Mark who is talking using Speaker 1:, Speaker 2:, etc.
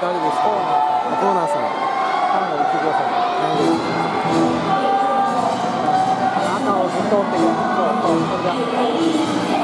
Speaker 1: 誰ですかコーナーさんコーナーさんファンが言さい赤をずっと追ってくそうそうそ